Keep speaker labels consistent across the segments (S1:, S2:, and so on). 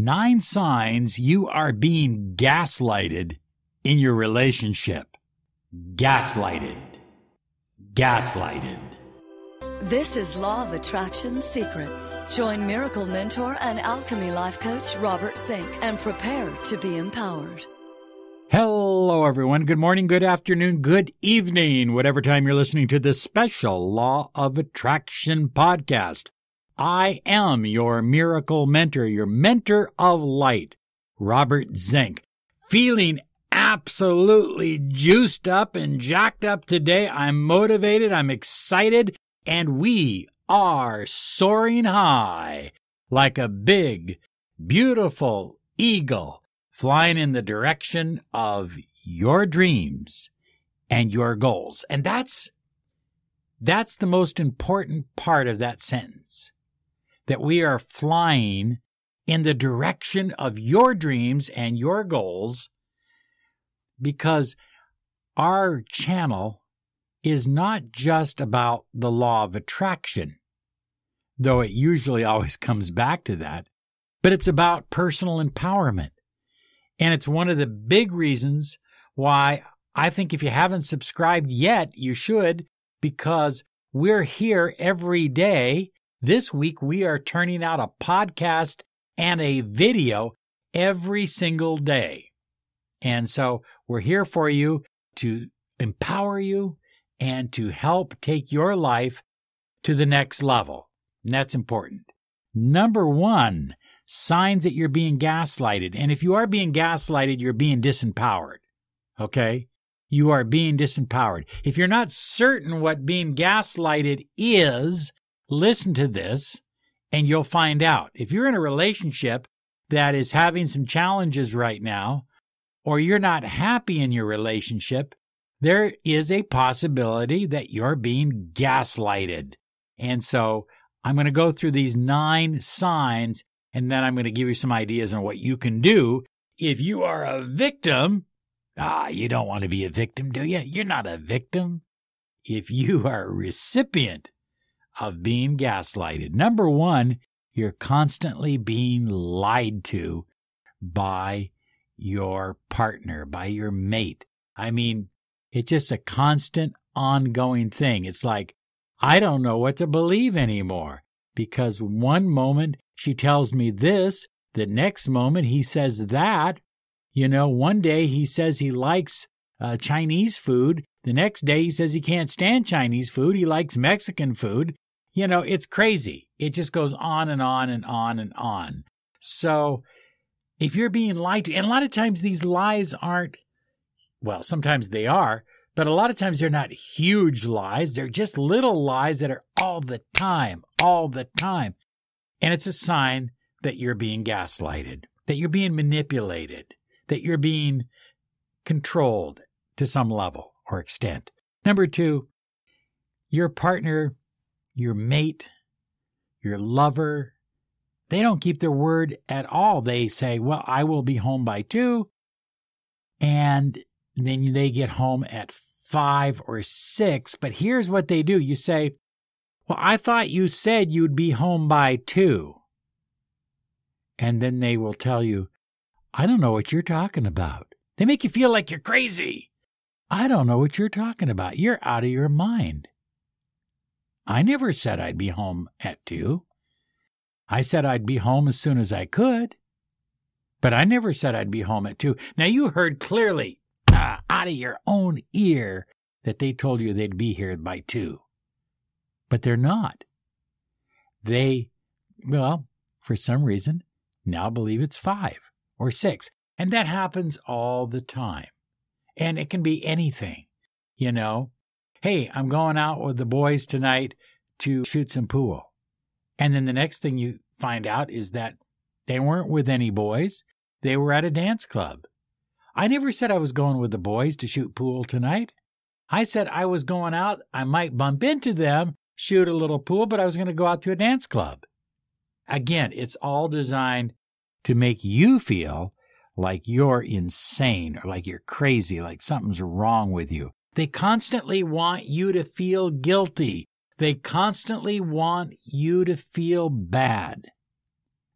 S1: Nine signs you are being gaslighted in your relationship. Gaslighted. Gaslighted.
S2: This is Law of Attraction Secrets. Join Miracle Mentor and Alchemy Life Coach Robert Zink and prepare to be empowered.
S1: Hello, everyone. Good morning, good afternoon, good evening, whatever time you're listening to this special Law of Attraction podcast. I am your miracle mentor, your mentor of light, Robert Zink. Feeling absolutely juiced up and jacked up today. I'm motivated, I'm excited, and we are soaring high like a big, beautiful eagle flying in the direction of your dreams and your goals. And that's that's the most important part of that sentence that we are flying in the direction of your dreams and your goals because our channel is not just about the law of attraction, though it usually always comes back to that, but it's about personal empowerment. And it's one of the big reasons why I think if you haven't subscribed yet, you should, because we're here every day this week, we are turning out a podcast and a video every single day. And so we're here for you to empower you and to help take your life to the next level. And that's important. Number one, signs that you're being gaslighted. And if you are being gaslighted, you're being disempowered. Okay? You are being disempowered. If you're not certain what being gaslighted is, listen to this and you'll find out. If you're in a relationship that is having some challenges right now, or you're not happy in your relationship, there is a possibility that you're being gaslighted. And so I'm going to go through these nine signs and then I'm going to give you some ideas on what you can do if you are a victim. Ah, you don't want to be a victim, do you? You're not a victim. If you are a recipient of being gaslighted. Number one, you're constantly being lied to by your partner, by your mate. I mean, it's just a constant ongoing thing. It's like, I don't know what to believe anymore because one moment she tells me this, the next moment he says that. You know, one day he says he likes uh, Chinese food. The next day he says he can't stand Chinese food. He likes Mexican food. You know, it's crazy. It just goes on and on and on and on. So if you're being lied to, and a lot of times these lies aren't, well, sometimes they are, but a lot of times they're not huge lies. They're just little lies that are all the time, all the time. And it's a sign that you're being gaslighted, that you're being manipulated, that you're being controlled to some level or extent. Number two, your partner your mate, your lover, they don't keep their word at all. They say, Well, I will be home by two. And then they get home at five or six. But here's what they do you say, Well, I thought you said you'd be home by two. And then they will tell you, I don't know what you're talking about. They make you feel like you're crazy. I don't know what you're talking about. You're out of your mind. I never said I'd be home at two. I said I'd be home as soon as I could. But I never said I'd be home at two. Now you heard clearly uh, out of your own ear that they told you they'd be here by two. But they're not. They, well, for some reason, now believe it's five or six. And that happens all the time. And it can be anything, you know hey, I'm going out with the boys tonight to shoot some pool. And then the next thing you find out is that they weren't with any boys, they were at a dance club. I never said I was going with the boys to shoot pool tonight. I said I was going out, I might bump into them, shoot a little pool, but I was going to go out to a dance club. Again, it's all designed to make you feel like you're insane or like you're crazy, like something's wrong with you. They constantly want you to feel guilty. They constantly want you to feel bad.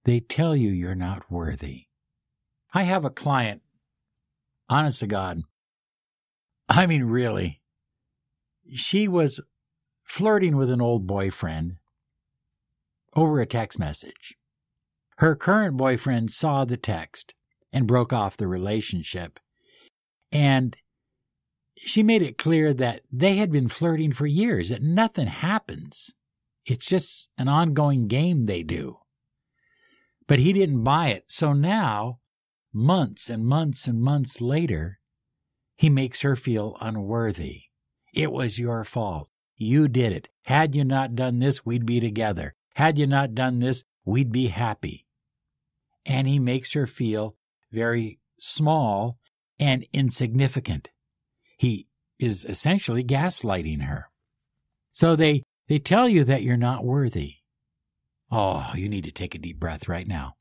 S1: They tell you you're not worthy. I have a client, honest to God, I mean, really, she was flirting with an old boyfriend over a text message. Her current boyfriend saw the text and broke off the relationship. And she made it clear that they had been flirting for years, that nothing happens. It's just an ongoing game they do. But he didn't buy it. So now, months and months and months later, he makes her feel unworthy. It was your fault. You did it. Had you not done this, we'd be together. Had you not done this, we'd be happy. And he makes her feel very small and insignificant. He is essentially gaslighting her. So they, they tell you that you're not worthy. Oh, you need to take a deep breath right now.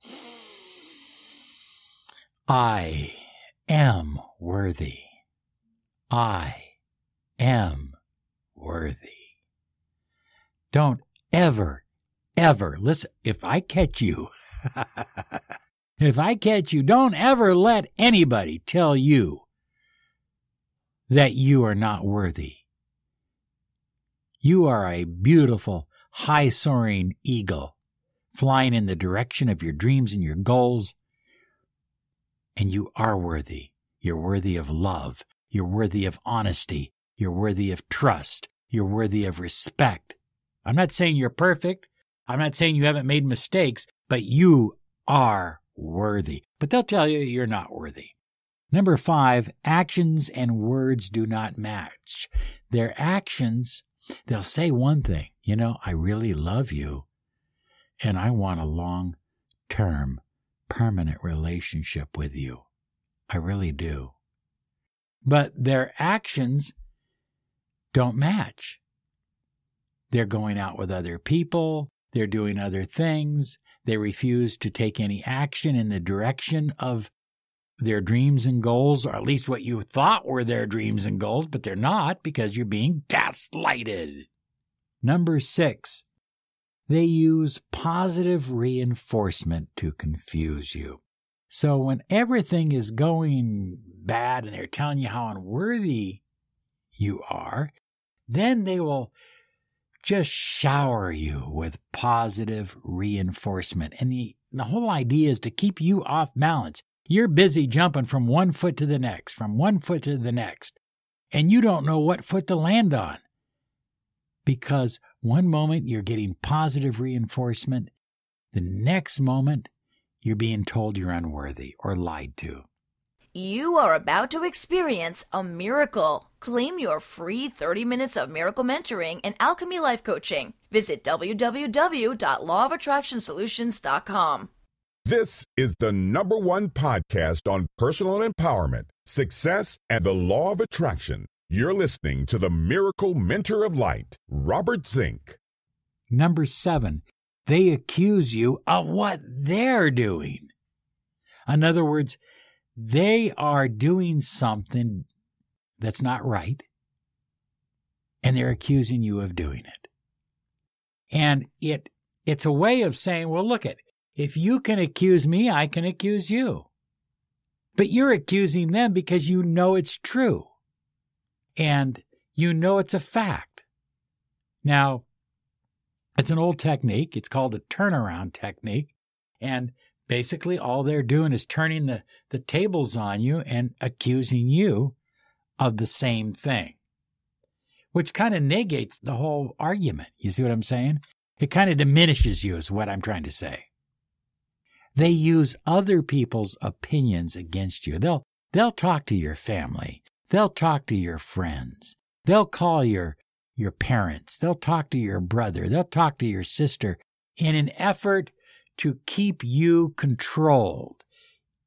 S1: I am worthy. I am worthy. Don't ever, ever listen. If I catch you, if I catch you, don't ever let anybody tell you that you are not worthy. You are a beautiful, high soaring eagle flying in the direction of your dreams and your goals. And you are worthy. You're worthy of love. You're worthy of honesty. You're worthy of trust. You're worthy of respect. I'm not saying you're perfect. I'm not saying you haven't made mistakes, but you are worthy. But they'll tell you you're not worthy. Number five, actions and words do not match. Their actions, they'll say one thing, you know, I really love you and I want a long term, permanent relationship with you. I really do. But their actions don't match. They're going out with other people, they're doing other things, they refuse to take any action in the direction of their dreams and goals, or at least what you thought were their dreams and goals, but they're not because you're being gaslighted. Number six, they use positive reinforcement to confuse you. So when everything is going bad and they're telling you how unworthy you are, then they will just shower you with positive reinforcement. And the, the whole idea is to keep you off balance. You're busy jumping from one foot to the next, from one foot to the next, and you don't know what foot to land on. Because one moment you're getting positive reinforcement, the next moment you're being told you're unworthy or lied to.
S3: You are about to experience a miracle. Claim your free 30 minutes of miracle mentoring and alchemy life coaching. Visit www.lawofattractionsolutions.com.
S4: This is the number one podcast on personal empowerment, success, and the law of attraction. You're listening to the Miracle Mentor of Light, Robert Zink.
S1: Number seven, they accuse you of what they're doing. In other words, they are doing something that's not right, and they're accusing you of doing it. And it it's a way of saying, well, look at if you can accuse me, I can accuse you. But you're accusing them because you know it's true. And you know it's a fact. Now, it's an old technique. It's called a turnaround technique. And basically, all they're doing is turning the, the tables on you and accusing you of the same thing, which kind of negates the whole argument. You see what I'm saying? It kind of diminishes you, is what I'm trying to say. They use other people's opinions against you. They'll they'll talk to your family. They'll talk to your friends. They'll call your your parents. They'll talk to your brother. They'll talk to your sister in an effort to keep you controlled.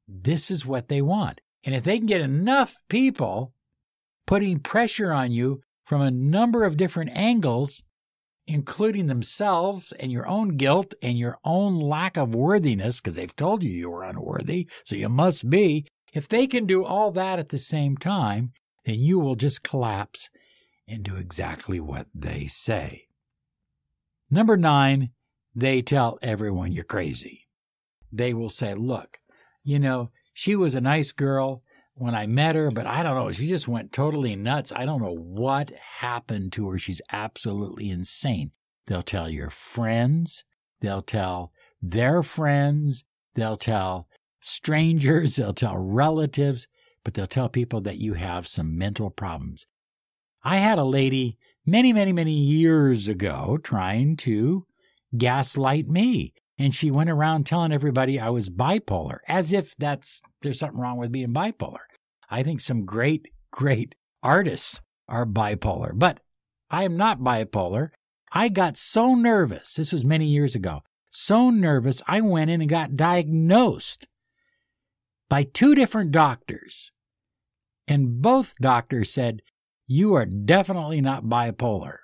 S1: This is what they want. And if they can get enough people putting pressure on you from a number of different angles, including themselves and your own guilt and your own lack of worthiness, because they've told you you are unworthy, so you must be. If they can do all that at the same time, then you will just collapse and do exactly what they say. Number nine, they tell everyone you're crazy. they will say, look, you know, she was a nice girl when I met her, but I don't know. She just went totally nuts. I don't know what happened to her. She's absolutely insane. They'll tell your friends, they'll tell their friends, they'll tell strangers, they'll tell relatives, but they'll tell people that you have some mental problems. I had a lady many, many, many years ago trying to gaslight me. And she went around telling everybody I was bipolar, as if that's there's something wrong with being bipolar. I think some great, great artists are bipolar, but I am not bipolar. I got so nervous. This was many years ago. So nervous, I went in and got diagnosed by two different doctors. And both doctors said, You are definitely not bipolar.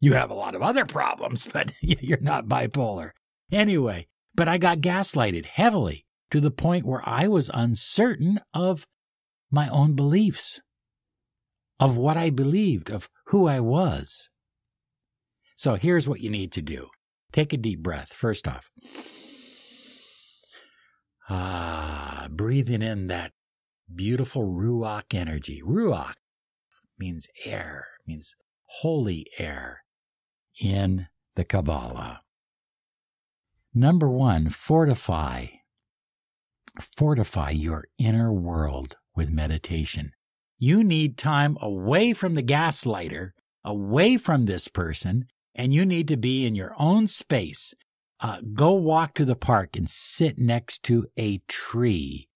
S1: You have a lot of other problems, but you're not bipolar. Anyway, but I got gaslighted heavily to the point where I was uncertain of my own beliefs, of what I believed, of who I was. So here's what you need to do take a deep breath, first off. Ah, breathing in that beautiful Ruach energy. Ruach means air, means holy air in the Kabbalah. Number one, fortify. Fortify your inner world with meditation. You need time away from the gaslighter, away from this person, and you need to be in your own space. Uh, go walk to the park and sit next to a tree.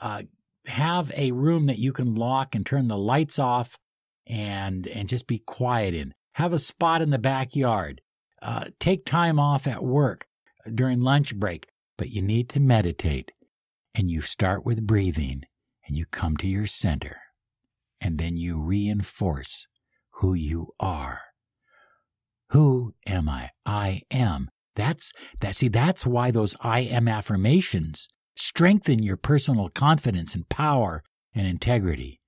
S1: Uh, have a room that you can lock and turn the lights off and and just be quiet in. Have a spot in the backyard. Uh, take time off at work during lunch break, but you need to meditate. And you start with breathing and you come to your center. And then you reinforce who you are. Who am I? I am. That's that see that's why those I am affirmations strengthen your personal confidence and power and integrity.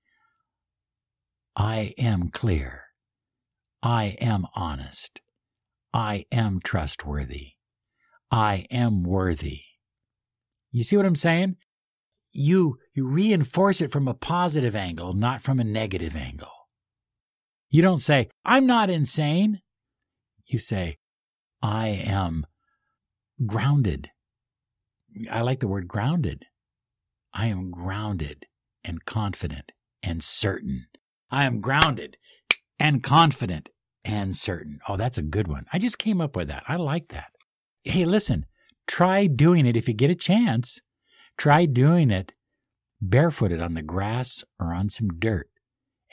S1: I am clear. I am honest. I am trustworthy. I am worthy. You see what I'm saying? You, you reinforce it from a positive angle, not from a negative angle. You don't say, I'm not insane. You say, I am grounded. I like the word grounded. I am grounded and confident and certain. I am grounded and confident and certain. Oh, that's a good one. I just came up with that. I like that hey, listen, try doing it if you get a chance. Try doing it barefooted on the grass or on some dirt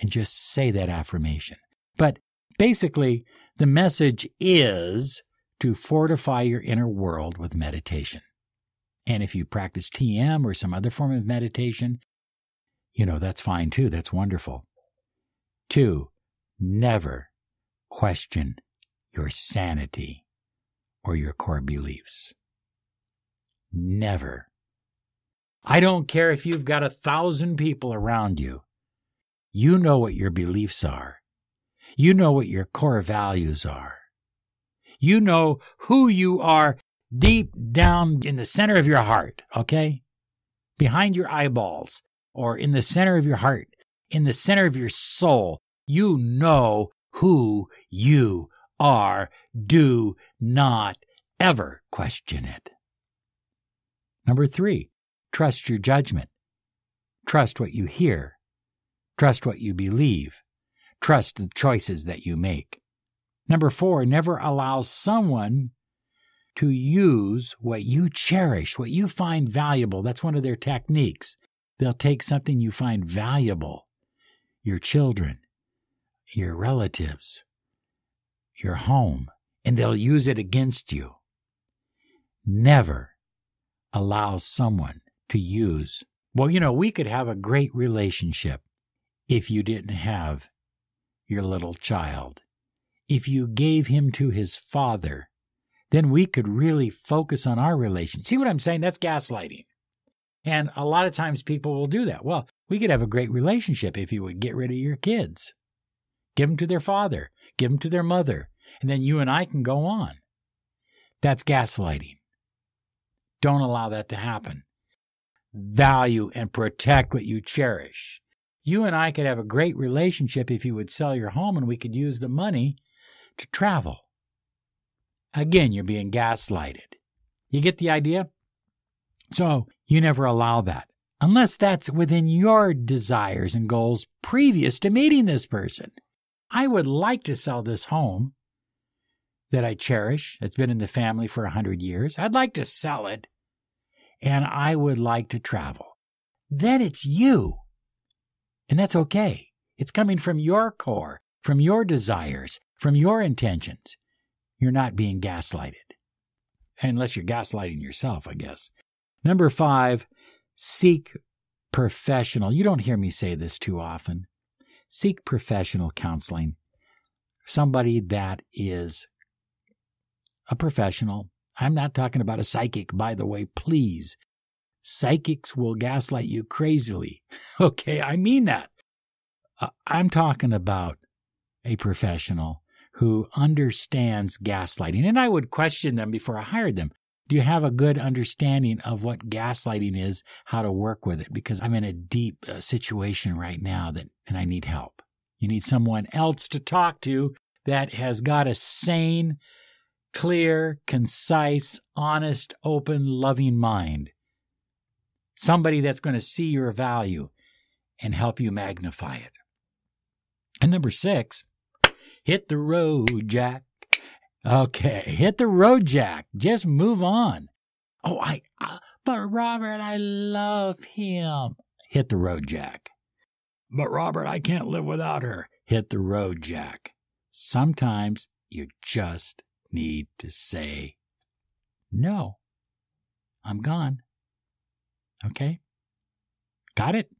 S1: and just say that affirmation. But basically, the message is to fortify your inner world with meditation. And if you practice TM or some other form of meditation, you know, that's fine too. That's wonderful. Two, never question your sanity or your core beliefs. Never. I don't care if you've got a thousand people around you. You know what your beliefs are. You know what your core values are. You know who you are deep down in the center of your heart, okay? Behind your eyeballs or in the center of your heart, in the center of your soul. You know who you are. Do not ever question it. Number three, trust your judgment. Trust what you hear. Trust what you believe. Trust the choices that you make. Number four, never allow someone to use what you cherish, what you find valuable. That's one of their techniques. They'll take something you find valuable, your children, your relatives, your home, and they'll use it against you. Never allow someone to use. Well, you know, we could have a great relationship if you didn't have your little child. If you gave him to his father, then we could really focus on our relationship. See what I'm saying? That's gaslighting. And a lot of times people will do that. Well, we could have a great relationship if you would get rid of your kids. Give them to their father, give them to their mother, and then you and I can go on. That's gaslighting. Don't allow that to happen. Value and protect what you cherish. You and I could have a great relationship if you would sell your home and we could use the money to travel. Again, you're being gaslighted. You get the idea? So you never allow that unless that's within your desires and goals previous to meeting this person. I would like to sell this home that I cherish. It's been in the family for a hundred years. I'd like to sell it and I would like to travel. Then it's you. And that's okay. It's coming from your core, from your desires, from your intentions. You're not being gaslighted. Unless you're gaslighting yourself, I guess. Number five, seek professional. You don't hear me say this too often. Seek professional counseling. Somebody that is a professional. I'm not talking about a psychic, by the way, please. Psychics will gaslight you crazily. Okay, I mean that. Uh, I'm talking about a professional who understands gaslighting. And I would question them before I hired them. Do you have a good understanding of what gaslighting is, how to work with it? Because I'm in a deep uh, situation right now that, and I need help. You need someone else to talk to that has got a sane, clear, concise, honest, open, loving mind. Somebody that's going to see your value and help you magnify it. And number six, hit the road, Jack. Okay, hit the road, Jack. Just move on. Oh, I, uh, but Robert, I love him. Hit the road, Jack. But Robert, I can't live without her. Hit the road, Jack. Sometimes you just need to say, no, I'm gone. Okay? Got it?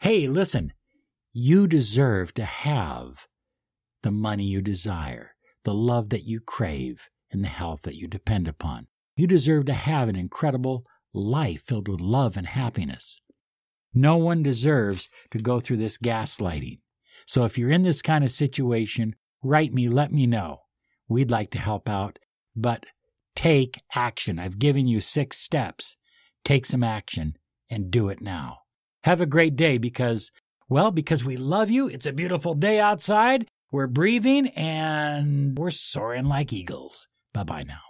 S1: Hey, listen, you deserve to have the money you desire, the love that you crave, and the health that you depend upon. You deserve to have an incredible life filled with love and happiness. No one deserves to go through this gaslighting. So if you're in this kind of situation, write me, let me know. We'd like to help out, but take action. I've given you six steps. Take some action and do it now. Have a great day because, well, because we love you. It's a beautiful day outside. We're breathing and we're soaring like eagles. Bye bye now.